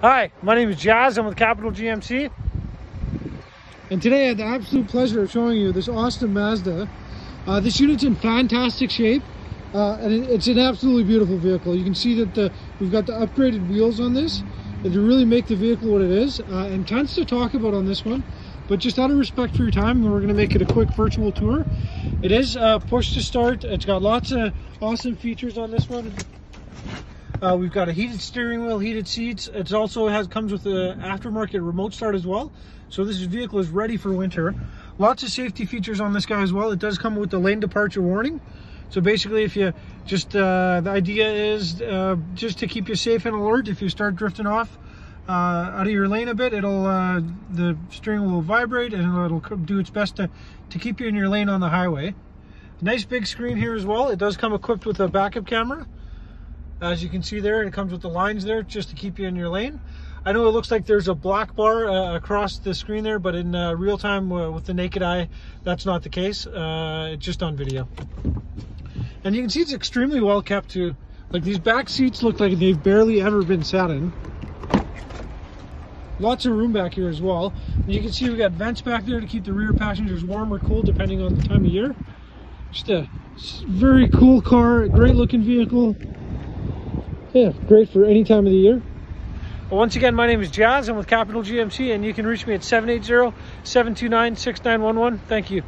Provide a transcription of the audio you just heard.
Hi, my name is Jazz. I'm with Capital GMC. And today I had the absolute pleasure of showing you this Austin Mazda. Uh, this unit's in fantastic shape. Uh, and it, it's an absolutely beautiful vehicle. You can see that the, we've got the upgraded wheels on this and to really make the vehicle what it is. Uh, and tons to talk about on this one. But just out of respect for your time, we're going to make it a quick virtual tour. It is uh, push to start. It's got lots of awesome features on this one. Uh, we've got a heated steering wheel, heated seats. It also has comes with an aftermarket remote start as well. So this vehicle is ready for winter. Lots of safety features on this guy as well. It does come with the lane departure warning. So basically if you just, uh, the idea is uh, just to keep you safe and alert if you start drifting off uh, out of your lane a bit, it'll, uh, the steering will vibrate and it'll do its best to, to keep you in your lane on the highway. Nice big screen here as well. It does come equipped with a backup camera. As you can see there, it comes with the lines there just to keep you in your lane. I know it looks like there's a black bar uh, across the screen there, but in uh, real time uh, with the naked eye, that's not the case. Uh, it's just on video. And you can see it's extremely well kept too. Like these back seats look like they've barely ever been sat in. Lots of room back here as well. And you can see we got vents back there to keep the rear passengers warm or cool depending on the time of year. Just a very cool car, great looking vehicle yeah, great for any time of the year. Well, once again, my name is Jazz. I'm with Capital GMC, and you can reach me at 780-729-6911. Thank you.